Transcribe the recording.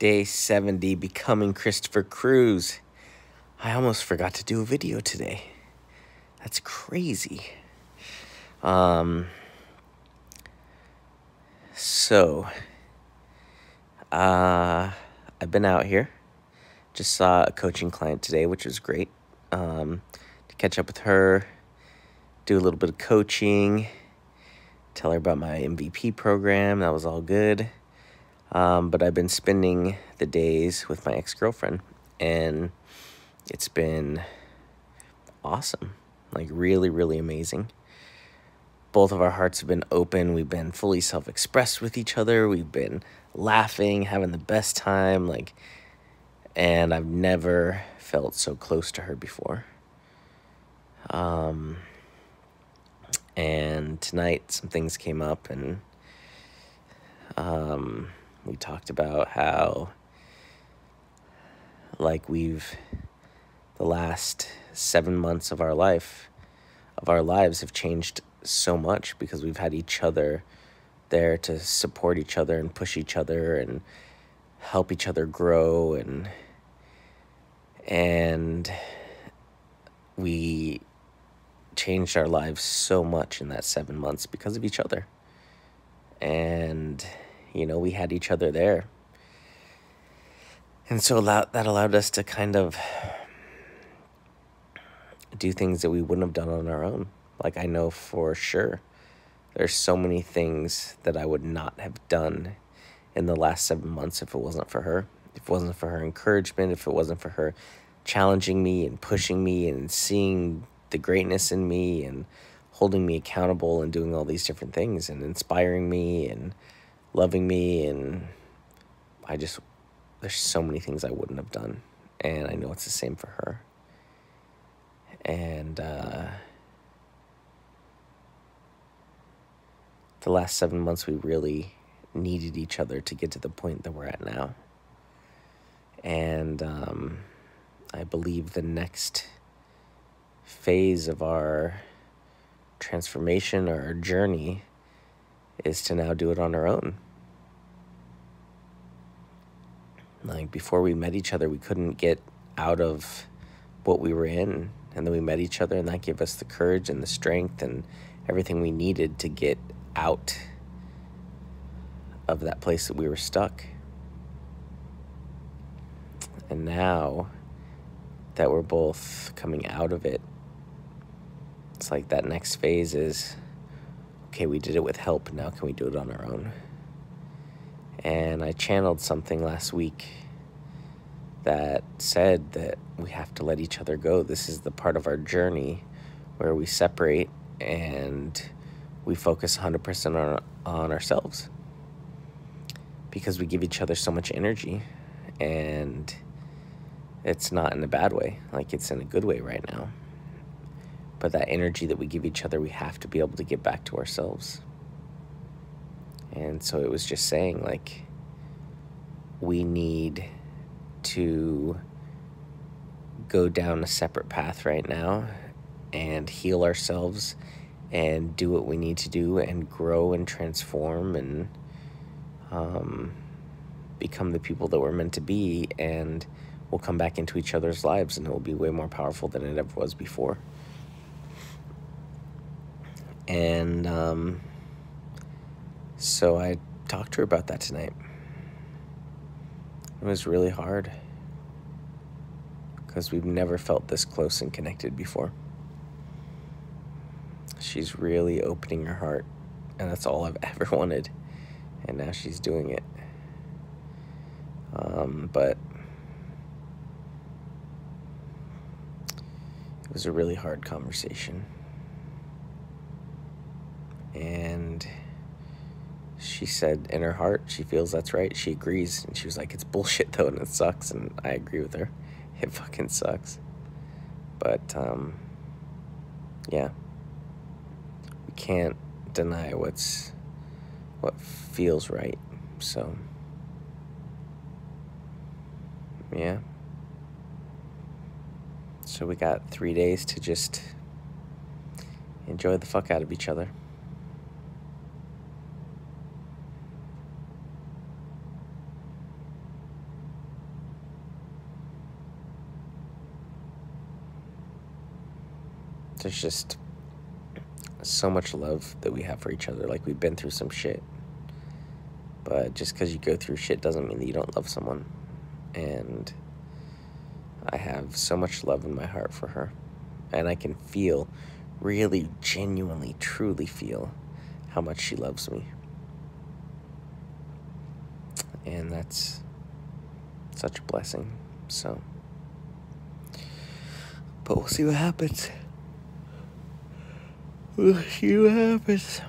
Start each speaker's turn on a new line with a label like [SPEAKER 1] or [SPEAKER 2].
[SPEAKER 1] Day 70, Becoming Christopher Cruz. I almost forgot to do a video today. That's crazy. Um, so, uh, I've been out here. Just saw a coaching client today, which was great. Um, to catch up with her, do a little bit of coaching, tell her about my MVP program. That was all good. Um, but I've been spending the days with my ex girlfriend, and it's been awesome. Like, really, really amazing. Both of our hearts have been open. We've been fully self expressed with each other. We've been laughing, having the best time. Like, and I've never felt so close to her before. Um, and tonight, some things came up, and um, we talked about how, like, we've the last seven months of our life, of our lives, have changed so much because we've had each other there to support each other and push each other and help each other grow and and we changed our lives so much in that seven months because of each other. And, you know, we had each other there. And so that, allowed us to kind of do things that we wouldn't have done on our own. Like, I know for sure there's so many things that I would not have done in the last seven months if it wasn't for her. If it wasn't for her encouragement, if it wasn't for her challenging me and pushing me and seeing the greatness in me and holding me accountable and doing all these different things and inspiring me and loving me and I just there's so many things I wouldn't have done and I know it's the same for her. And uh the last 7 months we really needed each other to get to the point that we're at now. And um I believe the next phase of our transformation or our journey is to now do it on our own. Like before we met each other, we couldn't get out of what we were in. And then we met each other, and that gave us the courage and the strength and everything we needed to get out of that place that we were stuck. And now that we're both coming out of it, it's like that next phase is okay, we did it with help, now can we do it on our own? And I channeled something last week that said that we have to let each other go. This is the part of our journey where we separate and we focus 100% on, on ourselves because we give each other so much energy and it's not in a bad way like it's in a good way right now but that energy that we give each other, we have to be able to give back to ourselves. And so it was just saying, like, we need to go down a separate path right now and heal ourselves and do what we need to do and grow and transform and um, become the people that we're meant to be. And we'll come back into each other's lives and it will be way more powerful than it ever was before. And um, so I talked to her about that tonight. It was really hard because we've never felt this close and connected before. She's really opening her heart, and that's all I've ever wanted. And now she's doing it. Um, but it was a really hard conversation and she said in her heart she feels that's right. She agrees. And she was like it's bullshit though and it sucks. And i agree with her. It fucking sucks. But um yeah. We can't deny what's what feels right so. Yeah. So we got three days to just enjoy the fuck out of each other there's just so much love that we have for each other. Like, we've been through some shit. But just because you go through shit doesn't mean that you don't love someone. And I have so much love in my heart for her. And I can feel, really, genuinely, truly feel how much she loves me. And that's such a blessing. So, but we'll see what happens. See what happens.